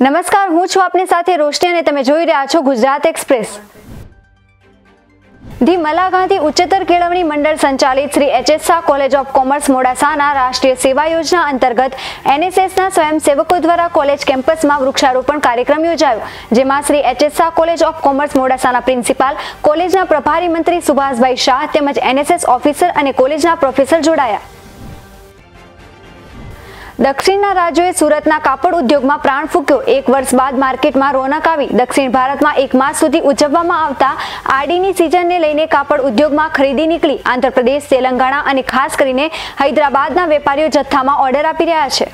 નમસ્કાર, હું છું આપની સાથે રોશની અને તમે જોઈ રહ્યા છો ગુજરાત એક્સપ્રેસ. ધી મલા ગાંધી ઉચ્ચતર કેળવણી મંડળ સંચાલિત Shri H S college of commerce મોડાસાના રાષ્ટ્રીય સેવા યોજના અંતર્ગત એનએસએસના સ્વયંસેવકો દ્વારા કોલેજ કેમ્પસમાં વૃક્ષારોપણ કાર્યક્રમ યોજાયો, જેમાં Shri H college of commerce મોડાસાના principal, કોલેજના પ્રભારી મંત્રી સુભાષભાઈ શાહ તેમજ એનએસએસ ઓફિસર અને કોલેજના પ્રોફેસર જોડાયા. દક્ષિણના રાજ્યોએ સુરતના કાપડ ઉદ્યોગમાં પ્રાણ ફૂક્યો. એક વર્ષ બાદ માર્કેટમાં રોનક આવી. દક્ષિણ ભારતમાં એક માસ સુધી ઉજવવામાં આવતા આડીની સિઝનને લઈને કાપડ ઉદ્યોગમાં ખરીદી નીકળી. આંધ્રપ્રદેશ, તેલંગાણા અને ખાસ કરીને હૈદરાબાદના વેપારીઓ જથ્થામાં ઓર્ડર આપી રહ્યા છે.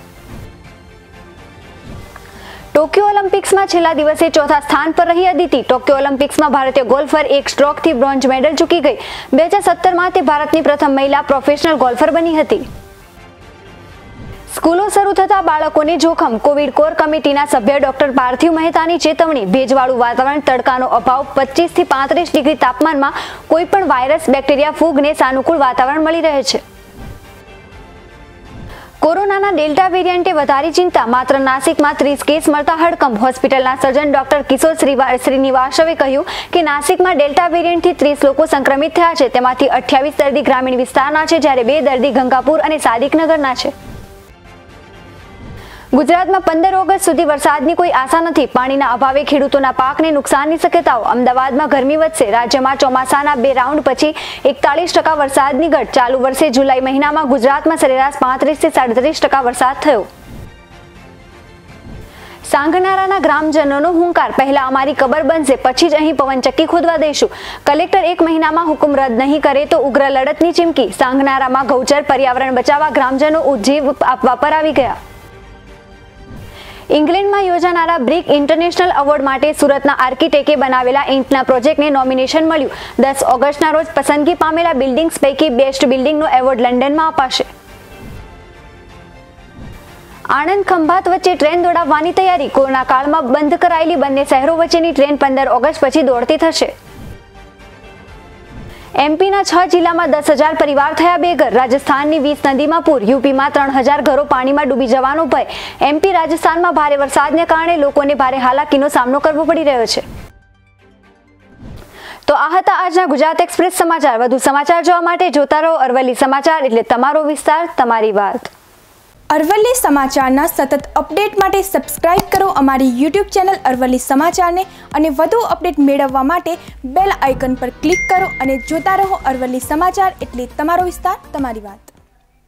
ટોક્યો ઓલિમ્પિક્સમાં છેલ્લા દિવસે ચોથા સ્થાન પર રહી અદિતિ. ટોક્યો ઓલિમ્પિક્સમાં ભારતીય ગોલ્ફર એક સ્ટ્રોકથી બ્રોન્ઝ મેડલ ચૂકી ગઈ. બે હજાર સત્તરમાં તે ભારતની પ્રથમ મહિલા પ્રોફેશનલ ગોલ્ફર બની હતી. સ્કૂલો શરૂ થતા બાળકોને જોખમ. કોવિડ કોર કમિટીના સભ્ય ડોક્ટર પાર્થિવ મહેતાની ચેતવણી. ભેજવાળું વાતાવરણ, તડકાનો અભાવ પચીસથી પાંત્રીસ ડિગ્રી તાપમાનમાં કોઈ પણ વાયરસ, બેક્ટેરિયા, ફૂગને સાનુકૂળ વાતાવરણ મળી રહે છે. કોરોનાના ડેલ્ટા વેરિયન્ટે વધારી ચિંતા. માત્ર નાસિકમાં ત્રીસ કેસ મળતા હડકંપ. હોસ્પિટલના સર્જન ડોક્ટર કિશોર શ્રીનિવાસવે કહ્યું કે નાસિકમાં ડેલ્ટા વેરિયન્ટથી ત્રીસ લોકો સંક્રમિત થયા છે. તેમાંથી અઠ્યાવીસ દર્દી ગ્રામીણ વિસ્તારના છે, જ્યારે બે દર્દી ગંગાપુર અને સાદિકનગરના છે. ગુજરાતમાં પંદર ઓગસ્ટ સુધી વરસાદની કોઈ આશા નથી. પાણીના અભાવે ખેડૂતોના પાકને નુકસાનની શક્યતાઓ. અમદાવાદમાં ગરમી વધશે. રાજ્યમાં ચોમાસાના બે રાઉન્ડ પછી એકતાલીસ ટકા વરસાદની ઘટ. ચાલુ વર્ષે જુલાઈ મહિનામાં ગુજરાતમાં સરેરાશ પાંત્રીસથી સાડત્રીસ ટકા વરસાદ થયો. સાંગનારાના ગ્રામજનોનો હુંકાર. પહેલા અમારી કબર બનશે, પછી જ અહીં પવનચક્કી ખોદવા દઈશું. કલેક્ટર એક મહિનામાં હુકમ રદ નહીં કરે તો ઉગ્ર લડતની ચીમકી. સાંગનારામાં ગૌચર પર્યાવરણ બચાવવા ગ્રામજનો ઉજીવ આપવા પર આવી ગયા. ઇંગ્લેન્ડમાં યોજાનારા બ્રિક ઇન્ટરનેશનલ એવોર્ડ માટે સુરતના આર્કિટેક્ટે બનાવેલા ઇન્ટના પ્રોજેક્ટને નોમિનેશન મળ્યું. દસ ઓગસ્ટના રોજ પસંદગી પામેલા બિલ્ડિંગ્સ પૈકી બેસ્ટ બિલ્ડિંગનો એવોર્ડ લંડનમાં અપાશે. આણંદ ખંભાત વચ્ચે ટ્રેન દોડાવવાની તૈયારી. કોરોના કાળમાં બંધ કરાયેલી બંને શહેરો વચ્ચેની ટ્રેન પંદર ઓગસ્ટ પછી દોડતી થશે. એમપીના છ જિલ્લામાં દસ હજાર પરિવાર થયા બેઘર. રાજસ્થાનની વીસ નદીમાં પૂર. યુપીમાં ત્રણ હજાર ઘરો પાણીમાં ડૂબી જવાનો ભય. એમપી રાજસ્થાનમાં ભારે વરસાદને કારણે લોકોને ભારે હાલાકીનો સામનો કરવો પડી રહ્યો છે. તો આ હતા આજના ગુજરાત એક્સપ્રેસ સમાચાર. વધુ સમાચાર જોવા માટે જોતા રહો અરવલ્લી સમાચાર એટલે તમારો વિસ્તાર, તમારી વાત. અરવલ્લી સમાચારના સતત અપડેટ માટે સબસ્ક્રાઇબ કરો અમારી યુટ્યુબ ચેનલ અરવલ્લી સમાચારને અને વધુ અપડેટ મેળવવા માટે બેલ આઇકન પર ક્લિક કરો અને જોતા રહો અરવલ્લી સમાચાર એટલે તમારો વિસ્તાર, તમારી વાત.